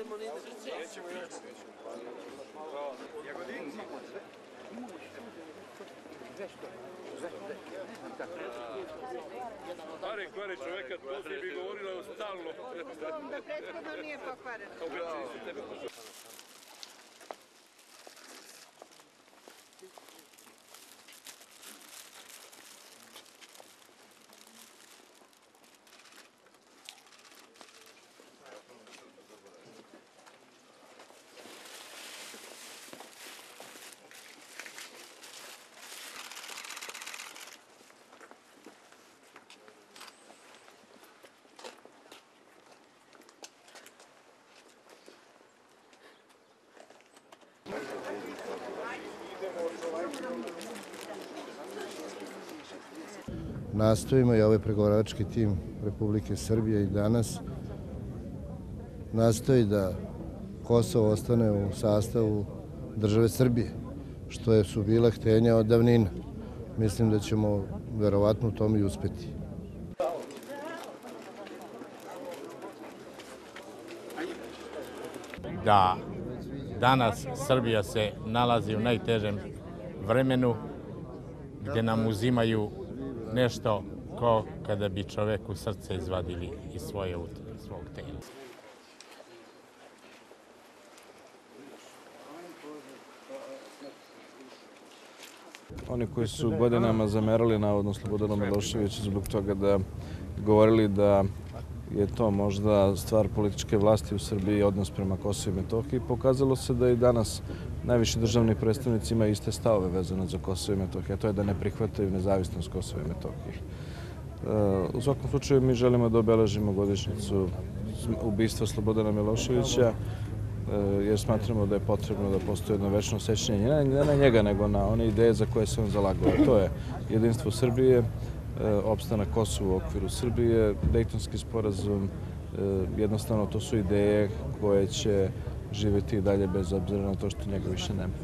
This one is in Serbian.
idemo, ne idemo. Marek Marić, čoveka poslije bi govorila stalno. Da prethodno nije pokvareno. Nastojimo i ovaj pregovarački tim Republike Srbije i danas nastoji da Kosovo ostane u sastavu države Srbije, što je su bile htenja od davnina. Mislim da ćemo verovatno u tome i uspeti. da danas Srbija se nalazi u najtežem vremenu gde nam uzimaju nešto kao kada bi čoveku srce izvadili iz svoje ut- svog tela. Oni koji su godinama zamerali navodno Slobodanu Miloševiću zbog toga da govorili da je to možda stvar političke vlasti u Srbiji i odnos prema Kosovu i Metohiji. Pokazalo se da i danas najviši državni predstavnici imaju iste stavove vezano za Kosovo i Metohiju, a to je da ne prihvataju nezavisnost Kosova i Metohije. E, U svakom slučaju mi želimo da obeležimo godišnjicu ubistva Slobodana Miloševića, e, jer smatramo da je potrebno da postoji jedno večno sećanje, ne, na njega, nego na one ideje za koje se on zalagao. To je jedinstvo Srbije, opstanak Kosova u okviru Srbije, Dejtonski sporazum, e, jednostavno to su ideje koje će živeti i dalje bez obzira na to što njega više nema.